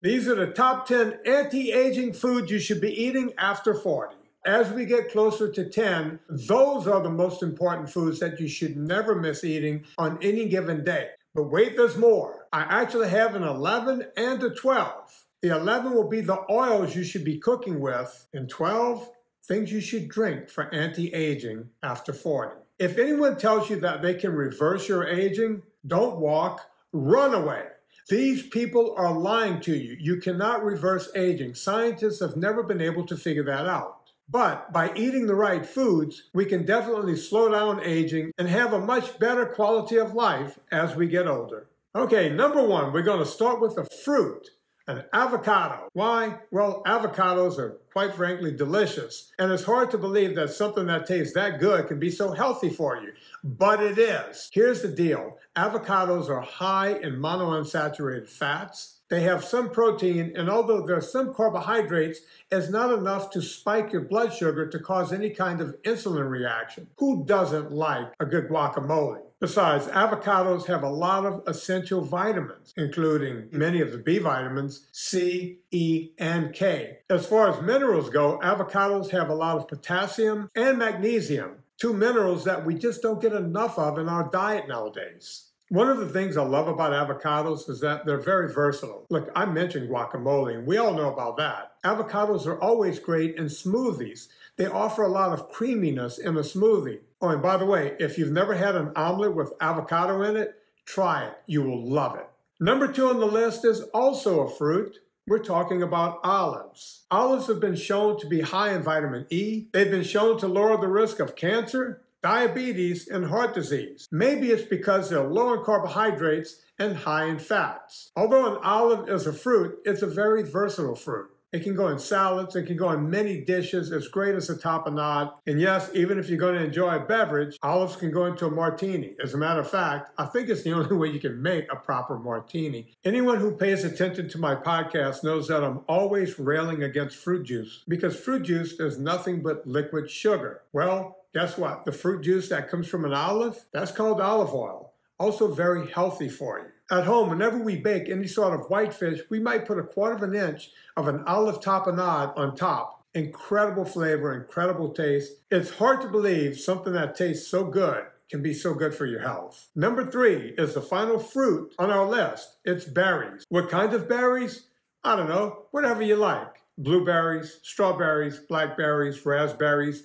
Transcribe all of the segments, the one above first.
These are the top 10 anti-aging foods you should be eating after 40. As we get closer to 10, those are the most important foods that you should never miss eating on any given day. But wait, there's more. I actually have an 11 and a 12. The 11 will be the oils you should be cooking with, and 12, things you should drink for anti-aging after 40. If anyone tells you that they can reverse your aging, don't walk, run away. These people are lying to you. You cannot reverse aging. Scientists have never been able to figure that out. But by eating the right foods, we can definitely slow down aging and have a much better quality of life as we get older. Okay, number one, we're going to start with a fruit an avocado. Why? Well, avocados are quite frankly delicious. And it's hard to believe that something that tastes that good can be so healthy for you. But it is. Here's the deal avocados are high in monounsaturated fats. They have some protein, and although there are some carbohydrates, it's not enough to spike your blood sugar to cause any kind of insulin reaction. Who doesn't like a good guacamole? Besides, avocados have a lot of essential vitamins, including mm-hmm. many of the B vitamins, C, E, and K. As far as minerals go, avocados have a lot of potassium and magnesium, two minerals that we just don't get enough of in our diet nowadays. One of the things I love about avocados is that they're very versatile. Look, I mentioned guacamole, and we all know about that. Avocados are always great in smoothies. They offer a lot of creaminess in a smoothie. Oh, and by the way, if you've never had an omelet with avocado in it, try it. You will love it. Number two on the list is also a fruit. We're talking about olives. Olives have been shown to be high in vitamin E. They've been shown to lower the risk of cancer, diabetes, and heart disease. Maybe it's because they're low in carbohydrates and high in fats. Although an olive is a fruit, it's a very versatile fruit. It can go in salads. It can go in many dishes. It's great as a tapenade. And yes, even if you're going to enjoy a beverage, olives can go into a martini. As a matter of fact, I think it's the only way you can make a proper martini. Anyone who pays attention to my podcast knows that I'm always railing against fruit juice because fruit juice is nothing but liquid sugar. Well, guess what? The fruit juice that comes from an olive, that's called olive oil. Also very healthy for you. At home, whenever we bake any sort of white fish, we might put a quarter of an inch of an olive tapenade on top. Incredible flavor, incredible taste. It's hard to believe something that tastes so good can be so good for your health. Number three is the final fruit on our list. It's berries. What kind of berries? I don't know, whatever you like. Blueberries, strawberries, blackberries, raspberries.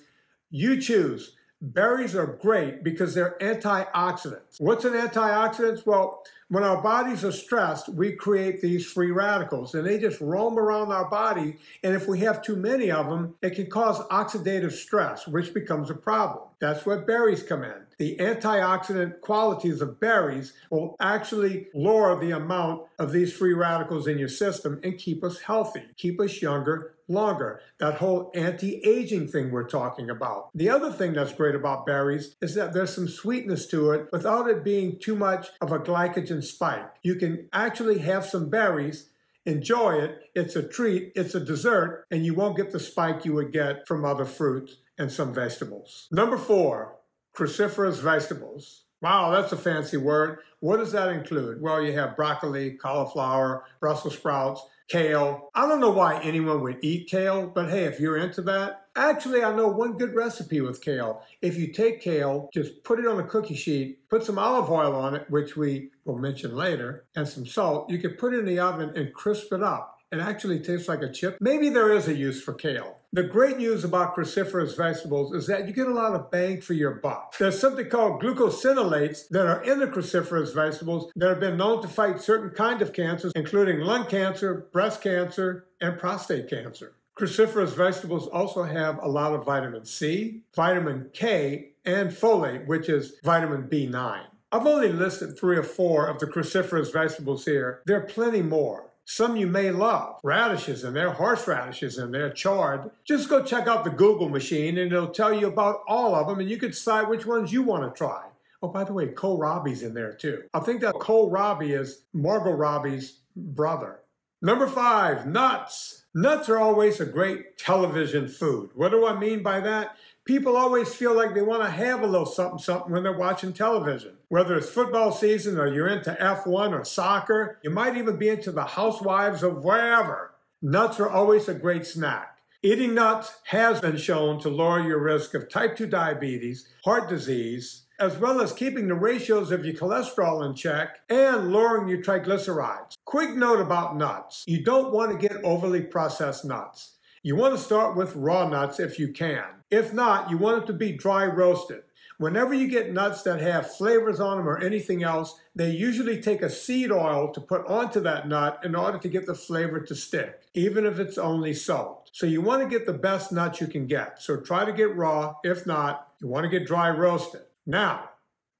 You choose. Berries are great because they're antioxidants. What's an antioxidant? Well, when our bodies are stressed, we create these free radicals and they just roam around our body. And if we have too many of them, it can cause oxidative stress, which becomes a problem. That's where berries come in. The antioxidant qualities of berries will actually lower the amount of these free radicals in your system and keep us healthy, keep us younger, longer. That whole anti-aging thing we're talking about. The other thing that's great about berries is that there's some sweetness to it without it being too much of a glycogen spike. You can actually have some berries enjoy it. It's a treat, it's a dessert, and you won't get the spike you would get from other fruits and some vegetables. Number four, cruciferous vegetables. Wow, that's a fancy word. What does that include? Well, you have broccoli, cauliflower, Brussels sprouts, kale. I don't know why anyone would eat kale, but hey, if you're into that, actually, I know one good recipe with kale. If you take kale, just put it on a cookie sheet, put some olive oil on it, which we will mention later, and some salt. You can put it in the oven and crisp it up. It actually tastes like a chip. Maybe there is a use for kale. The great news about cruciferous vegetables is that you get a lot of bang for your buck. There's something called glucosinolates that are in the cruciferous vegetables that have been known to fight certain kind of cancers, including lung cancer, breast cancer, and prostate cancer. Cruciferous vegetables also have a lot of vitamin C, vitamin K, and folate, which is vitamin B9. I've only listed three or four of the cruciferous vegetables here. There are plenty more. Some you may love. Radishes in there, horseradishes in there, chard. Just go check out the Google machine and it'll tell you about all of them and you can decide which ones you want to try. Oh, by the way, kohlrabi's in there too. I think that kohlrabi is Margot Robbie's brother. Number five, nuts. Nuts are always a great television food. What do I mean by that? People always feel like they want to have a little something something when they're watching television. Whether it's football season or you're into F1 or soccer, you might even be into the housewives of wherever. Nuts are always a great snack. Eating nuts has been shown to lower your risk of type 2 diabetes, heart disease, as well as keeping the ratios of your cholesterol in check and lowering your triglycerides. Quick note about nuts. You don't want to get overly processed nuts. You want to start with raw nuts if you can. If not, you want it to be dry roasted. Whenever you get nuts that have flavors on them or anything else, they usually take a seed oil to put onto that nut in order to get the flavor to stick, even if it's only salt. So you want to get the best nuts you can get. So try to get raw. If not, you want to get dry roasted. Now,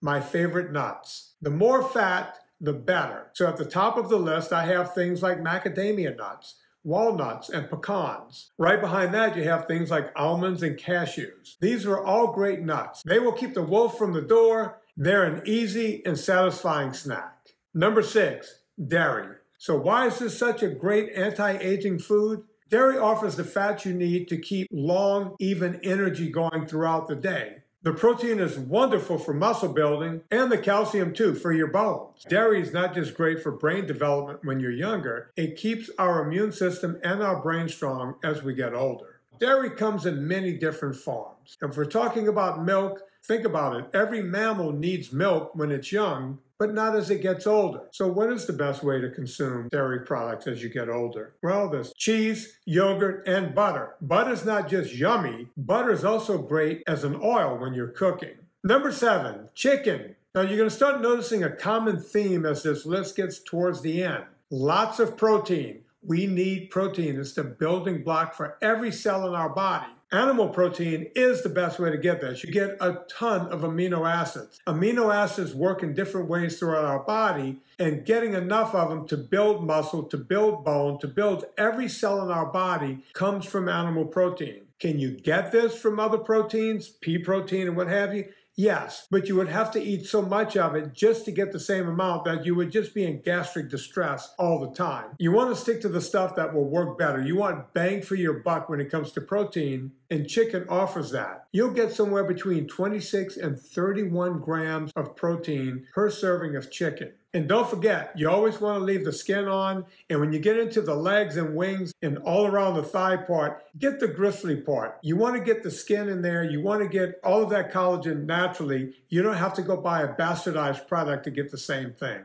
my favorite nuts. The more fat, the better. So at the top of the list, I have things like macadamia nuts walnuts, and pecans. Right behind that, you have things like almonds and cashews. These are all great nuts. They will keep the wolf from the door. They're an easy and satisfying snack. Number six, dairy. So why is this such a great anti-aging food? Dairy offers the fat you need to keep long, even energy going throughout the day. The protein is wonderful for muscle building and the calcium too for your bones. Dairy is not just great for brain development when you're younger, it keeps our immune system and our brain strong as we get older. Dairy comes in many different forms. And If we're talking about milk, think about it. Every mammal needs milk when it's young, but not as it gets older. So what is the best way to consume dairy products as you get older? Well, there's cheese, yogurt, and butter. Butter's not just yummy, butter is also great as an oil when you're cooking. Number seven, chicken. Now you're going to start noticing a common theme as this list gets towards the end. Lots of protein. We need protein. It's the building block for every cell in our body. Animal protein is the best way to get this. You get a ton of amino acids. Amino acids work in different ways throughout our body, and getting enough of them to build muscle, to build bone, to build every cell in our body comes from animal protein. Can you get this from other proteins, pea protein and what have you? Yes, but you would have to eat so much of it just to get the same amount that you would just be in gastric distress all the time. You want to stick to the stuff that will work better. You want bang for your buck when it comes to protein, and chicken offers that. You'll get somewhere between 26 and 31 grams of protein per serving of chicken. And don't forget, you always want to leave the skin on. And when you get into the legs and wings and all around the thigh part, get the gristly part. You want to get the skin in there. You want to get all of that collagen naturally. You don't have to go buy a bastardized product to get the same thing.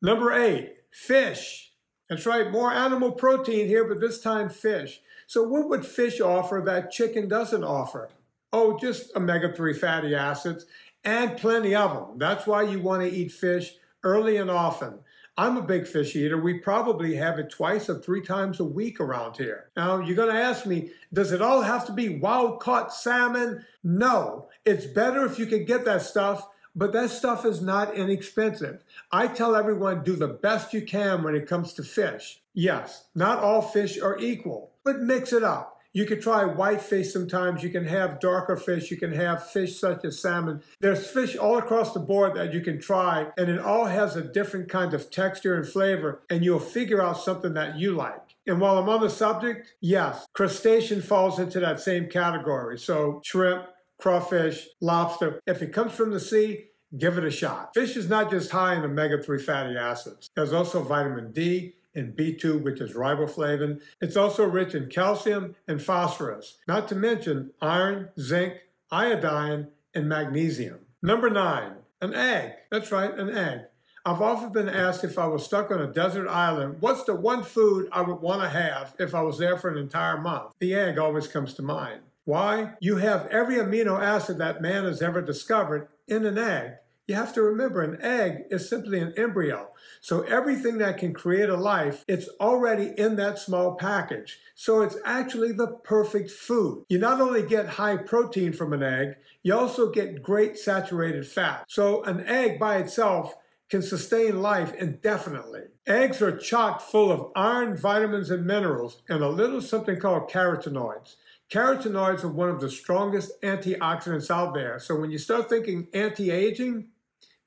Number eight, fish. That's right, more animal protein here, but this time fish. So what would fish offer that chicken doesn't offer? Oh, just omega-3 fatty acids and plenty of them. That's why you want to eat fish early and often. I'm a big fish eater. We probably have it twice or three times a week around here. Now, you're going to ask me, does it all have to be wild caught salmon? No. It's better if you can get that stuff, but that stuff is not inexpensive. I tell everyone do the best you can when it comes to fish. Yes, not all fish are equal, but mix it up. You can try whitefish sometimes. You can have darker fish. You can have fish such as salmon. There's fish all across the board that you can try, and it all has a different kind of texture and flavor, and you'll figure out something that you like. And while I'm on the subject, yes, crustacean falls into that same category. So shrimp, crawfish, lobster. If it comes from the sea, give it a shot. Fish is not just high in omega-3 fatty acids. There's also vitamin D, in B2, which is riboflavin. It's also rich in calcium and phosphorus, not to mention iron, zinc, iodine, and magnesium. Number nine, an egg. That's right, an egg. I've often been asked if I was stuck on a desert island, what's the one food I would want to have if I was there for an entire month? The egg always comes to mind. Why? You have every amino acid that man has ever discovered in an egg. You have to remember an egg is simply an embryo. So everything that can create a life, it's already in that small package. So it's actually the perfect food. You not only get high protein from an egg, you also get great saturated fat. So an egg by itself can sustain life indefinitely. Eggs are chock full of iron, vitamins, and minerals, and a little something called carotenoids. Carotenoids are one of the strongest antioxidants out there. So when you start thinking anti-aging,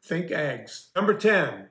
think eggs. Number 10,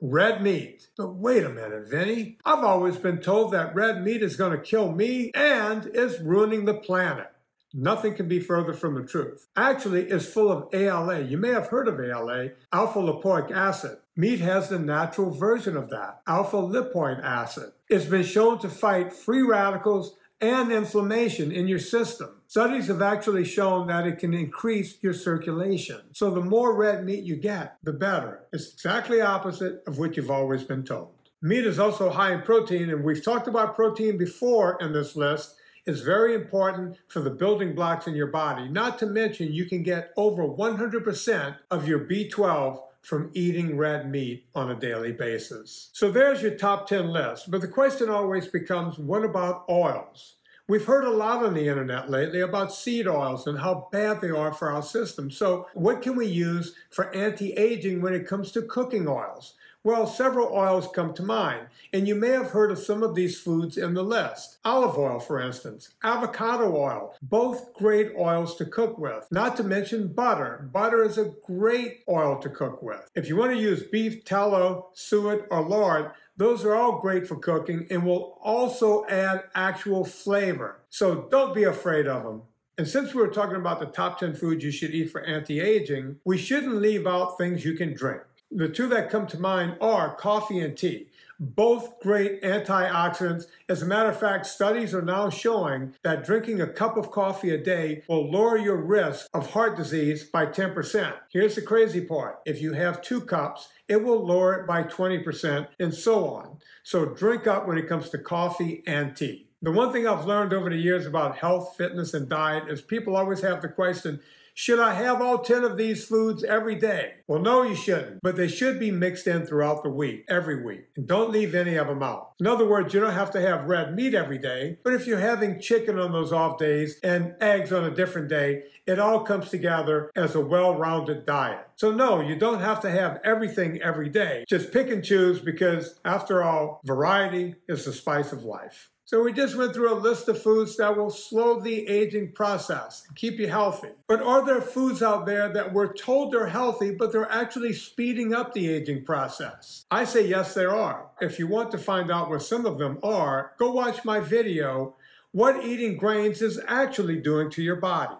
red meat. But wait a minute, Vinnie. I've always been told that red meat is going to kill me and is ruining the planet. Nothing can be further from the truth. Actually, it's full of ALA. You may have heard of ALA, alpha lipoic acid. Meat has the natural version of that, alpha lipoic acid. It's been shown to fight free radicals and inflammation in your system. Studies have actually shown that it can increase your circulation. So the more red meat you get, the better. It's exactly opposite of what you've always been told. Meat is also high in protein, and we've talked about protein before in this list. It's very important for the building blocks in your body. Not to mention, you can get over 100% of your B12 from eating red meat on a daily basis. So there's your top 10 list. But the question always becomes what about oils? We've heard a lot on the internet lately about seed oils and how bad they are for our system. So, what can we use for anti aging when it comes to cooking oils? Well, several oils come to mind, and you may have heard of some of these foods in the list. Olive oil, for instance, avocado oil, both great oils to cook with. Not to mention butter. Butter is a great oil to cook with. If you want to use beef, tallow, suet, or lard, those are all great for cooking and will also add actual flavor. So don't be afraid of them. And since we we're talking about the top 10 foods you should eat for anti-aging, we shouldn't leave out things you can drink. The two that come to mind are coffee and tea, both great antioxidants. As a matter of fact, studies are now showing that drinking a cup of coffee a day will lower your risk of heart disease by 10%. Here's the crazy part. If you have two cups, it will lower it by 20% and so on. So drink up when it comes to coffee and tea. The one thing I've learned over the years about health, fitness, and diet is people always have the question, should I have all 10 of these foods every day? Well, no, you shouldn't, but they should be mixed in throughout the week, every week. And don't leave any of them out. In other words, you don't have to have red meat every day, but if you're having chicken on those off days and eggs on a different day, it all comes together as a well rounded diet. So, no, you don't have to have everything every day. Just pick and choose because, after all, variety is the spice of life. So we just went through a list of foods that will slow the aging process and keep you healthy. But are there foods out there that we're told they're healthy, but they're actually speeding up the aging process? I say yes, there are. If you want to find out what some of them are, go watch my video, What Eating Grains is Actually Doing to Your Body.